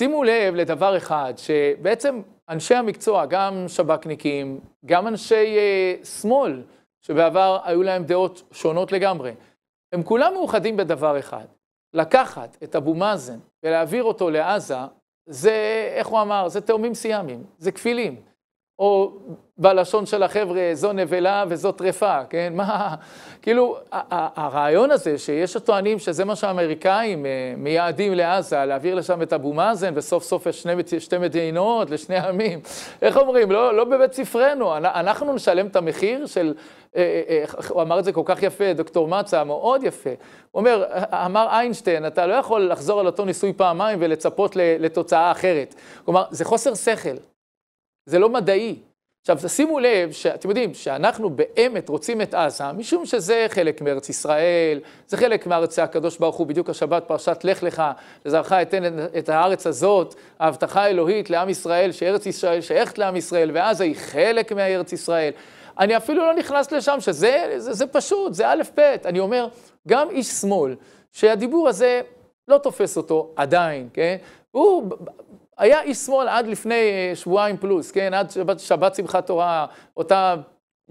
שימו לב לדבר אחד, שבעצם אנשי המקצוע, גם שב"כניקים, גם אנשי uh, שמאל, שבעבר היו להם דעות שונות לגמרי, הם כולם מאוחדים בדבר אחד. לקחת את אבו מאזן ולהעביר אותו לעזה, זה, איך הוא אמר, זה תאומים סיאמיים, זה כפילים. או בלשון של החבר'ה, זו נבלה וזו טרפה, כן? מה, כאילו, הרעיון הזה שיש הטוענים שזה מה שהאמריקאים אה, מייעדים לעזה, להעביר לשם את אבו מאזן, וסוף סוף יש שני, שתי מדינות לשני עמים, איך אומרים? לא, לא בבית ספרנו, אנחנו נשלם את המחיר של, אה, אה, הוא אמר את זה כל כך יפה, דוקטור מצה, מאוד יפה. הוא אומר, אמר איינשטיין, אתה לא יכול לחזור על אותו ניסוי פעמיים ולצפות לתוצאה אחרת. כלומר, זה חוסר שכל. זה לא מדעי. עכשיו, תשימו לב שאתם יודעים שאנחנו באמת רוצים את עזה, משום שזה חלק מארץ ישראל, זה חלק מארץ הקדוש ברוך הוא, בדיוק השבת פרשת לך לך, לזרעך אתן את הארץ הזאת, ההבטחה האלוהית לעם ישראל, שארץ ישראל שייכת לעם ישראל, ועזה היא חלק מארץ ישראל. אני אפילו לא נכנס לשם, שזה זה, זה פשוט, זה א' ב', אני אומר, גם איש שמאל, שהדיבור הזה לא תופס אותו עדיין, כן? הוא היה איש שמאל עד לפני אה, שבועיים פלוס, כן? עד שבת, שבת שמחת תורה, אותה,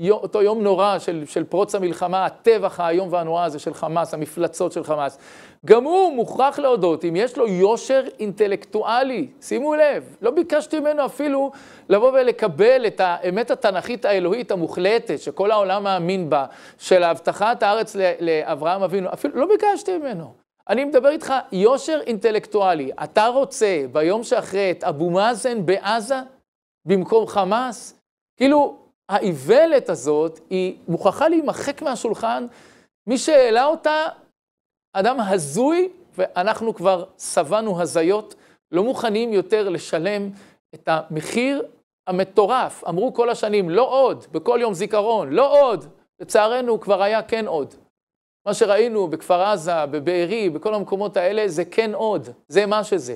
אותו יום נורא של, של פרוץ המלחמה, הטבח האיום והנורא הזה של חמאס, המפלצות של חמאס. גם הוא מוכרח להודות, אם יש לו יושר אינטלקטואלי, שימו לב, לא ביקשתי ממנו אפילו לבוא ולקבל את האמת התנ"כית האלוהית המוחלטת, שכל העולם מאמין בה, של הבטחת הארץ לאברהם אבינו, אפילו לא ביקשתי ממנו. אני מדבר איתך יושר אינטלקטואלי. אתה רוצה ביום שאחרי את אבו מאזן בעזה במקום חמאס? כאילו, האיוולת הזאת היא מוכרחה להימחק מהשולחן. מי שהעלה אותה, אדם הזוי, ואנחנו כבר שבענו הזיות, לא מוכנים יותר לשלם את המחיר המטורף. אמרו כל השנים, לא עוד, בכל יום זיכרון, לא עוד. לצערנו, כבר היה כן עוד. מה שראינו בכפר עזה, בבארי, בכל המקומות האלה, זה כן עוד, זה מה שזה.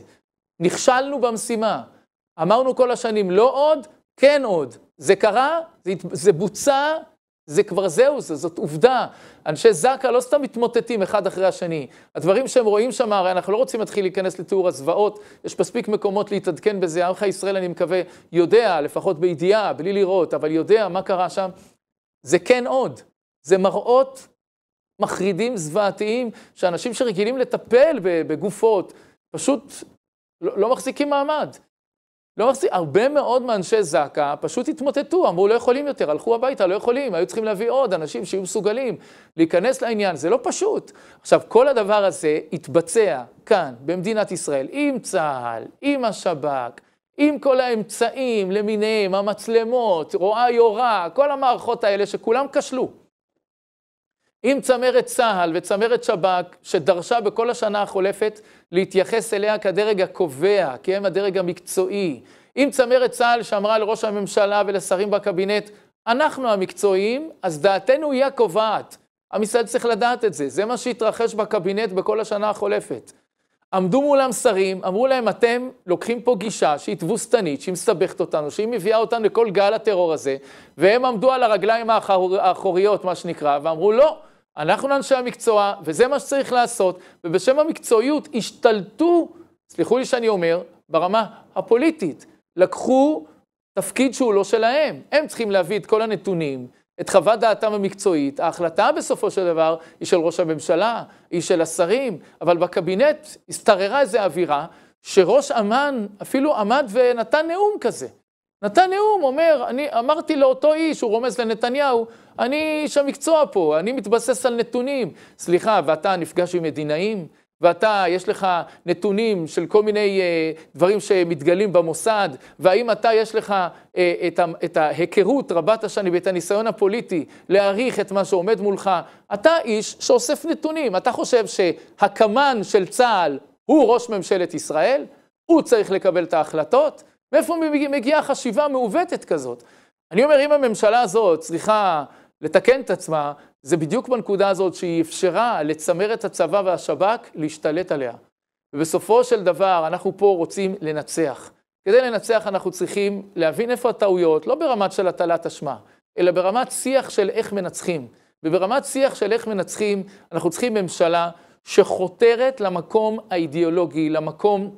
נכשלנו במשימה. אמרנו כל השנים, לא עוד, כן עוד. זה קרה, זה, זה בוצע, זה כבר זהו, זה, זאת עובדה. אנשי זק"א לא סתם מתמוטטים אחד אחרי השני. הדברים שהם רואים שם, הרי אנחנו לא רוצים להתחיל להיכנס לתיאור הזוועות, יש מספיק מקומות להתעדכן בזה. עמך ישראל, אני מקווה, יודע, לפחות בידיעה, בלי לראות, אבל יודע מה קרה שם. זה כן עוד. זה מראות מחרידים, זוועתיים, שאנשים שרגילים לטפל בגופות, פשוט לא, לא מחזיקים מעמד. לא מחזיק, הרבה מאוד מאנשי זק"א פשוט התמוטטו, אמרו לא יכולים יותר, הלכו הביתה, לא יכולים, היו צריכים להביא עוד אנשים שיהיו מסוגלים להיכנס לעניין, זה לא פשוט. עכשיו, כל הדבר הזה התבצע כאן, במדינת ישראל, עם צה"ל, עם השב"כ, עם כל האמצעים למיניהם, המצלמות, רואה יורה, כל המערכות האלה שכולם כשלו. עם צמרת צה"ל וצמרת שב"כ, שדרשה בכל השנה החולפת להתייחס אליה כדרג הקובע, כי הם הדרג המקצועי. עם צמרת צה"ל שאמרה לראש הממשלה ולשרים בקבינט, אנחנו המקצועיים, אז דעתנו היא הקובעת. עם ישראל צריך לדעת את זה, זה מה שהתרחש בקבינט בכל השנה החולפת. עמדו מולם שרים, אמרו להם, אתם לוקחים פה גישה שהיא תבוסתנית, שהיא מסבכת אותנו, שהיא מביאה אותנו לכל גל הטרור הזה, והם עמדו על הרגליים האחוריות, מה שנקרא, ואמרו, לא, אנחנו אנשי המקצוע, וזה מה שצריך לעשות, ובשם המקצועיות השתלטו, סליחו לי שאני אומר, ברמה הפוליטית. לקחו תפקיד שהוא לא שלהם. הם צריכים להביא את כל הנתונים, את חוות דעתם המקצועית. ההחלטה בסופו של דבר היא של ראש הממשלה, היא של השרים, אבל בקבינט השתררה איזו אווירה שראש אמ"ן אפילו עמד ונתן נאום כזה. נתן נאום, אומר, אני אמרתי לאותו איש, הוא רומז לנתניהו, אני איש המקצוע פה, אני מתבסס על נתונים. סליחה, ואתה נפגש עם מדינאים? ואתה, יש לך נתונים של כל מיני אה, דברים שמתגלים במוסד, והאם אתה, יש לך אה, את, ה, את ההיכרות רבת השנים ואת הניסיון הפוליטי להעריך את מה שעומד מולך, אתה איש שאוסף נתונים. אתה חושב שהקמן של צה"ל הוא ראש ממשלת ישראל? הוא צריך לקבל את ההחלטות? מאיפה מגיעה חשיבה מעוותת כזאת? אני אומר, אם הממשלה הזאת צריכה לתקן את עצמה, זה בדיוק בנקודה הזאת שהיא אפשרה לצמרת הצבא והשב"כ להשתלט עליה. ובסופו של דבר, אנחנו פה רוצים לנצח. כדי לנצח אנחנו צריכים להבין איפה הטעויות, לא ברמת של הטלת אשמה, אלא ברמת שיח של איך מנצחים. וברמת שיח של איך מנצחים, אנחנו צריכים ממשלה שחותרת למקום האידיאולוגי, למקום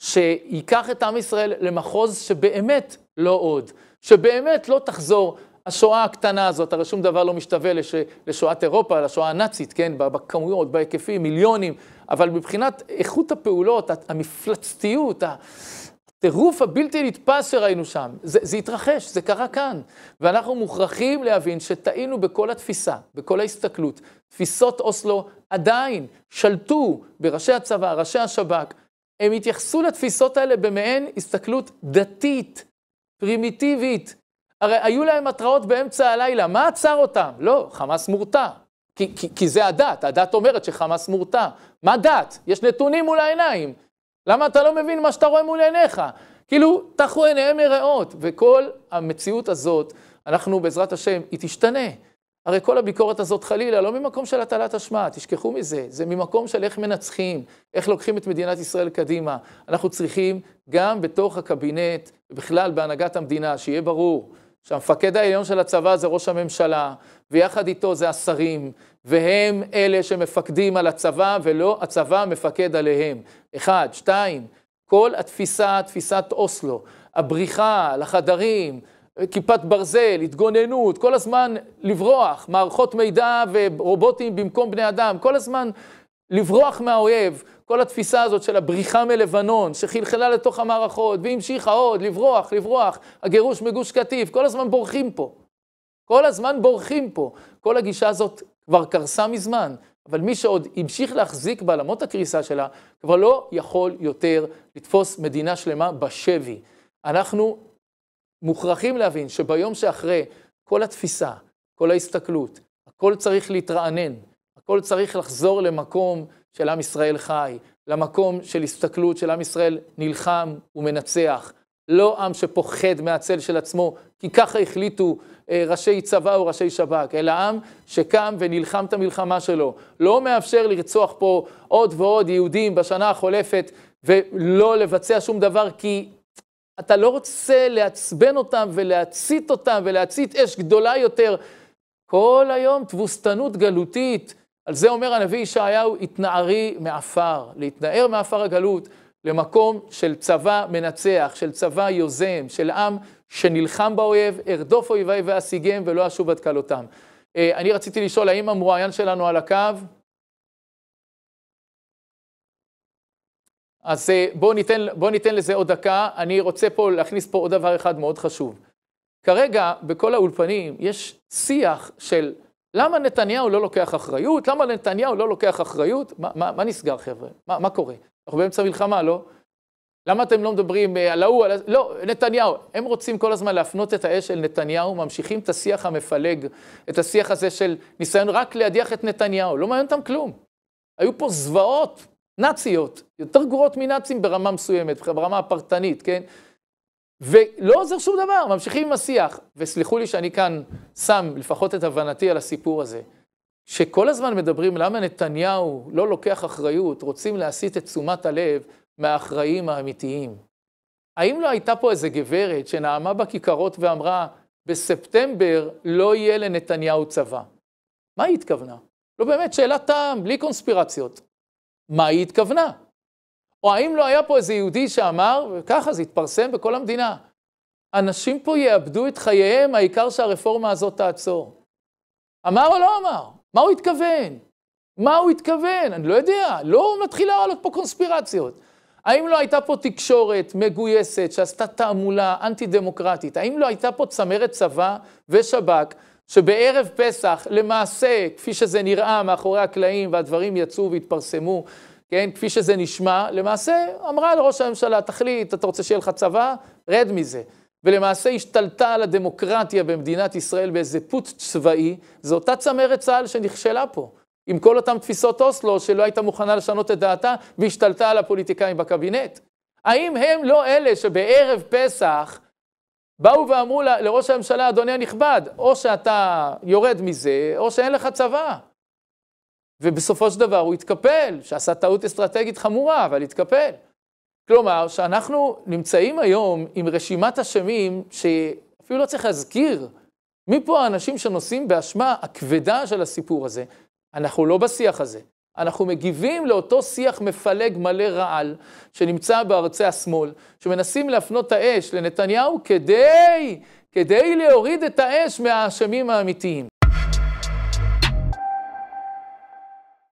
שייקח את עם ישראל למחוז שבאמת לא עוד, שבאמת לא תחזור השואה הקטנה הזאת, הרי שום דבר לא משתווה לש, לשואת אירופה, לשואה הנאצית, כן, בכמויות, בהיקפים, מיליונים, אבל מבחינת איכות הפעולות, המפלצתיות, הטירוף הבלתי נתפס שראינו שם, זה, זה התרחש, זה קרה כאן. ואנחנו מוכרחים להבין שטעינו בכל התפיסה, בכל ההסתכלות. תפיסות אוסלו עדיין שלטו בראשי הצבא, ראשי השב"כ. הם התייחסו לתפיסות האלה במעין הסתכלות דתית, פרימיטיבית. הרי היו להם התראות באמצע הלילה, מה עצר אותם? לא, חמאס מורתע. כי, כי, כי זה הדת, הדת אומרת שחמאס מורתע. מה דת? יש נתונים מול העיניים. למה אתה לא מבין מה שאתה רואה מול עיניך? כאילו, תחו עיניהם מרעות, וכל המציאות הזאת, אנחנו בעזרת השם, היא תשתנה. הרי כל הביקורת הזאת חלילה, לא ממקום של הטלת אשמה, תשכחו מזה, זה ממקום של איך מנצחים, איך לוקחים את מדינת ישראל קדימה. אנחנו צריכים גם בתוך הקבינט, בכלל בהנהגת המדינה, שיהיה ברור שהמפקד העליון של הצבא זה ראש הממשלה, ויחד איתו זה השרים, והם אלה שמפקדים על הצבא, ולא הצבא מפקד עליהם. אחד, שתיים, כל התפיסה, תפיסת אוסלו, הבריחה לחדרים, כיפת ברזל, התגוננות, כל הזמן לברוח, מערכות מידע ורובוטים במקום בני אדם, כל הזמן לברוח מהאויב, כל התפיסה הזאת של הבריחה מלבנון, שחלחלה לתוך המערכות, והמשיכה עוד, לברוח, לברוח, הגירוש מגוש קטיף, כל הזמן בורחים פה. כל הזמן בורחים פה. כל הגישה הזאת כבר קרסה מזמן, אבל מי שעוד המשיך להחזיק בעלמות הקריסה שלה, כבר לא יכול יותר לתפוס מדינה שלמה בשבי. אנחנו מוכרחים להבין שביום שאחרי כל התפיסה, כל ההסתכלות, הכל צריך להתרענן, הכל צריך לחזור למקום של עם ישראל חי, למקום של הסתכלות של עם ישראל נלחם ומנצח. לא עם שפוחד מהצל של עצמו, כי ככה החליטו אה, ראשי צבא או ראשי שב"כ, אלא עם שקם ונלחם את המלחמה שלו. לא מאפשר לרצוח פה עוד ועוד יהודים בשנה החולפת ולא לבצע שום דבר, כי אתה לא רוצה לעצבן אותם ולהצית אותם ולהצית אש גדולה יותר. כל היום תבוסתנות גלותית. על זה אומר הנביא ישעיהו, התנערי מעפר, להתנער מעפר הגלות. למקום של צבא מנצח, של צבא יוזם, של עם שנלחם באויב, ארדוף אויבי ואשיגם ולא אשוב עד כלותם. אה, אני רציתי לשאול, האם המרואיין שלנו על הקו? אז אה, בואו ניתן, בוא ניתן לזה עוד דקה. אני רוצה פה להכניס פה עוד דבר אחד מאוד חשוב. כרגע, בכל האולפנים, יש שיח של למה נתניהו לא לוקח אחריות? למה נתניהו לא לוקח אחריות? מה, מה, מה נסגר, חבר'ה? מה, מה קורה? אנחנו באמצע מלחמה, לא? למה אתם לא מדברים אה, על ההוא, על... לא, נתניהו. הם רוצים כל הזמן להפנות את האש אל נתניהו, ממשיכים את השיח המפלג, את השיח הזה של ניסיון רק להדיח את נתניהו. לא מעניין אותם כלום. היו פה זוועות נאציות, יותר גרועות מנאצים ברמה מסוימת, ברמה הפרטנית, כן? ולא עוזר שום דבר, ממשיכים עם השיח. וסלחו לי שאני כאן שם לפחות את הבנתי על הסיפור הזה. שכל הזמן מדברים למה נתניהו לא לוקח אחריות, רוצים להסיט את תשומת הלב מהאחראים האמיתיים. האם לא הייתה פה איזה גברת שנעמה בכיכרות ואמרה, בספטמבר לא יהיה לנתניהו צבא? מה היא התכוונה? לא באמת, שאלת טעם, בלי קונספירציות. מה היא התכוונה? או האם לא היה פה איזה יהודי שאמר, וככה זה התפרסם בכל המדינה, אנשים פה יאבדו את חייהם, העיקר שהרפורמה הזאת תעצור. אמר או לא אמר? מה הוא התכוון? מה הוא התכוון? אני לא יודע, לא מתחיל לעלות פה קונספירציות. האם לא הייתה פה תקשורת מגויסת שעשתה תעמולה אנטי-דמוקרטית? האם לא הייתה פה צמרת צבא ושב"כ שבערב פסח, למעשה, כפי שזה נראה מאחורי הקלעים והדברים יצאו והתפרסמו, כן, כפי שזה נשמע, למעשה אמרה לראש הממשלה, תחליט, אתה רוצה שיהיה לך צבא? רד מזה. ולמעשה השתלטה על הדמוקרטיה במדינת ישראל באיזה פוט צבאי, זו אותה צמרת צה"ל שנכשלה פה. עם כל אותן תפיסות אוסלו שלא הייתה מוכנה לשנות את דעתה והשתלטה על הפוליטיקאים בקבינט. האם הם לא אלה שבערב פסח באו ואמרו לראש הממשלה, אדוני הנכבד, או שאתה יורד מזה, או שאין לך צבא. ובסופו של דבר הוא התקפל, שעשה טעות אסטרטגית חמורה, אבל התקפל. כלומר, שאנחנו נמצאים היום עם רשימת אשמים שאפילו לא צריך להזכיר מי פה האנשים שנושאים באשמה הכבדה של הסיפור הזה. אנחנו לא בשיח הזה. אנחנו מגיבים לאותו שיח מפלג מלא רעל שנמצא בארצי השמאל, שמנסים להפנות את האש לנתניהו כדי, כדי להוריד את האש מהאשמים האמיתיים.